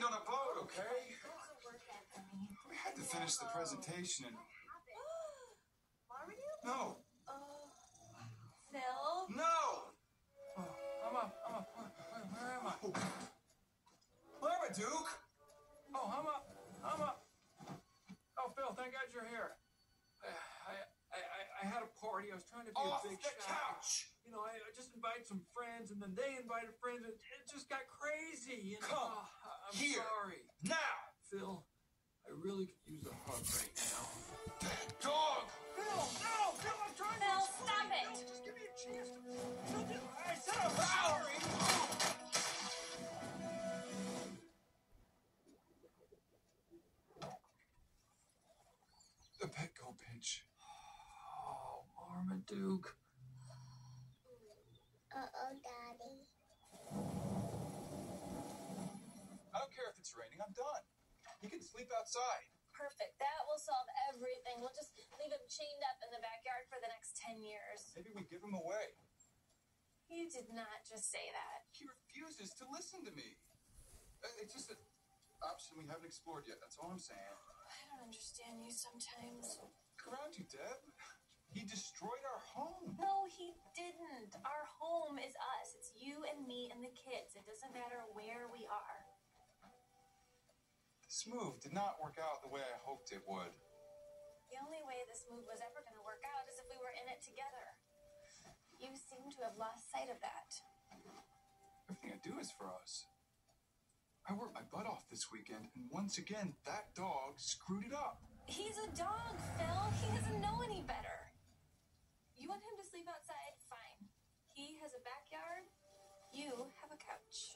weekend on a boat, okay? Thanks for work, Anthony. We had to finish the presentation and. Are you? No! Oh. Phil? No! Oh, I'm up. I'm up. Where, where, where am I? Oh. Where am I, Duke? Oh, I'm up. I'm up. Oh, Phil, thank God you're here. Party. I was trying to be Off a big the shot. couch! You know, I, I just invited some friends, and then they invited friends, and it just got crazy. And Come oh, I'm here. sorry, Now! Phil. I really could use a hug right now. That dog! Phil, no, Phil, I'm trying to Phil, stop it. No, just give me a chance. To, Phil, just- I said I'm sorry. The Petco pinch. Marmaduke. Uh-oh, Daddy. I don't care if it's raining, I'm done. He can sleep outside. Perfect. That will solve everything. We'll just leave him chained up in the backyard for the next 10 years. Maybe we give him away. You did not just say that. He refuses to listen to me. Uh, It's just an option we haven't explored yet. That's all I'm saying. I don't understand you sometimes. Look around you, Deb. He destroyed our home. No, he didn't. Our home is us. It's you and me and the kids. It doesn't matter where we are. This move did not work out the way I hoped it would. The only way this move was ever going to work out is if we were in it together. You seem to have lost sight of that. Everything I do is for us. I worked my butt off this weekend, and once again, that dog screwed it up. He's a dog, Phil. He doesn't know any better. Want him to sleep outside? Fine. He has a backyard. You have a couch.